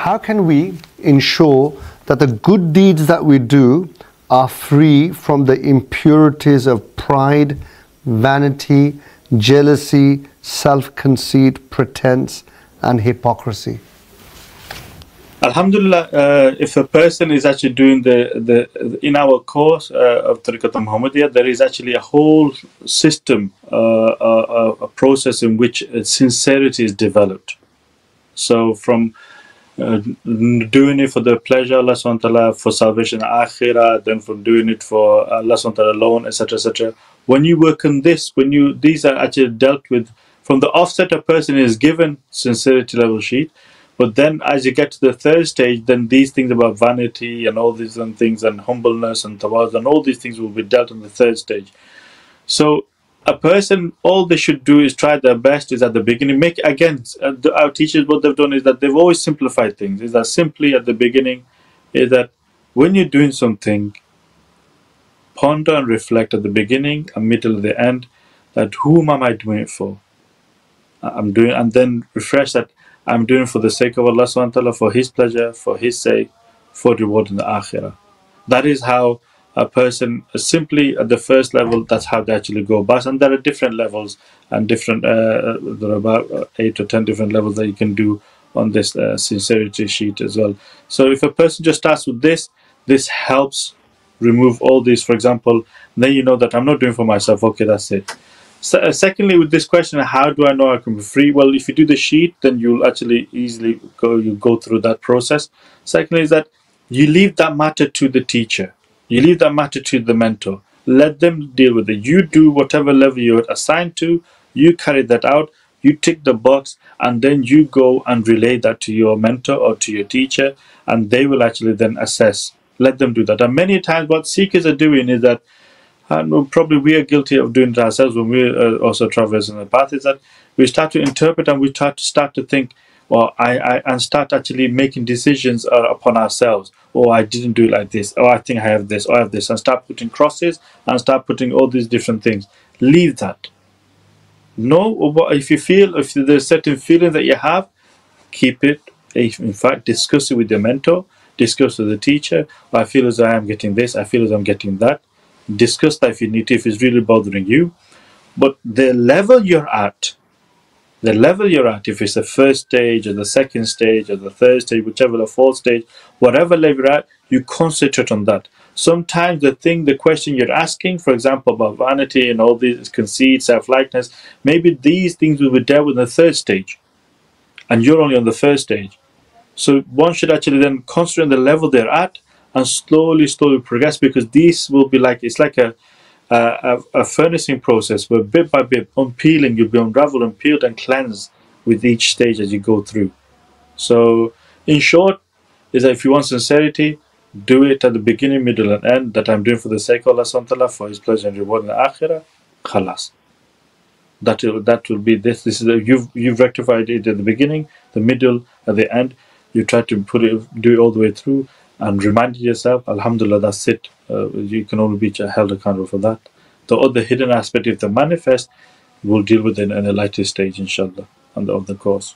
how can we ensure that the good deeds that we do are free from the impurities of pride, vanity, jealousy, self conceit, pretense, and hypocrisy? Alhamdulillah, uh, if a person is actually doing the, the in our course uh, of Tariqat Muhammadiyah, there is actually a whole system, uh, uh a, a, process in which sincerity is developed. So from uh, doing it for the pleasure Allah SWT, for salvation akhirah, then from doing it for Allah SWT alone, etc., etc. When you work on this, when you these are actually dealt with from the offset, a person is given sincerity level sheet but then as you get to the third stage, then these things about vanity and all these and things and humbleness and tawaz and all these things will be dealt in the third stage. So a person, all they should do is try their best is at the beginning. Make again, uh, our teachers, what they've done is that they've always simplified things. Is that simply at the beginning, is that when you're doing something, ponder and reflect at the beginning, a middle, and the end, that whom am I doing it for? I'm doing, and then refresh that I'm doing for the sake of Allah subhanahu for His pleasure, for His sake, for reward in the akhirah. That is how a person simply at the first level that's how they actually go about and there are different levels and different uh, there are about uh, eight or ten different levels that you can do on this uh, sincerity sheet as well so if a person just starts with this this helps remove all these for example then you know that i'm not doing for myself okay that's it so, uh, secondly, with this question, how do I know I can be free? Well, if you do the sheet, then you'll actually easily go you go through that process. Secondly, is that you leave that matter to the teacher. You leave that matter to the mentor. Let them deal with it. You do whatever level you're assigned to. You carry that out. You tick the box, and then you go and relay that to your mentor or to your teacher, and they will actually then assess. Let them do that. And many times, what seekers are doing is that uh, and probably we are guilty of doing it ourselves when we are also traversing the path, is that we start to interpret and we start to start to think, well, I, I and start actually making decisions uh, upon ourselves. Oh, I didn't do it like this. Oh, I think I have this. Oh, I have this, and start putting crosses and start putting all these different things. Leave that. No, if you feel if there's certain feeling that you have, keep it. In fact, discuss it with your mentor. Discuss with the teacher. I feel as I am getting this. I feel as I'm getting that discuss that if you need to, if it's really bothering you. But the level you're at, the level you're at, if it's the first stage or the second stage or the third stage, whichever the fourth stage, whatever level you're at, you concentrate on that. Sometimes the thing, the question you're asking, for example, about vanity and all these conceit, self-likeness, maybe these things will be dealt with in the third stage. And you're only on the first stage. So one should actually then concentrate on the level they're at and slowly, slowly progress because these will be like it's like a a, a furnacing process where bit by bit, unpeeling, you'll be unraveled and peeled and cleansed with each stage as you go through. So, in short, is that if you want sincerity, do it at the beginning, middle, and end. That I'm doing for the sake of Allah subhanahu for His pleasure and reward in the akhirah. Khalas. That will, that will be this. This is a, you've you've rectified it at the beginning, the middle, at the end. You try to put it, do it all the way through and remind yourself, Alhamdulillah, that's it. Uh, you can only be held accountable for that. The other hidden aspect, if they manifest, we'll deal with it in a later stage, inshallah, on the, of the course.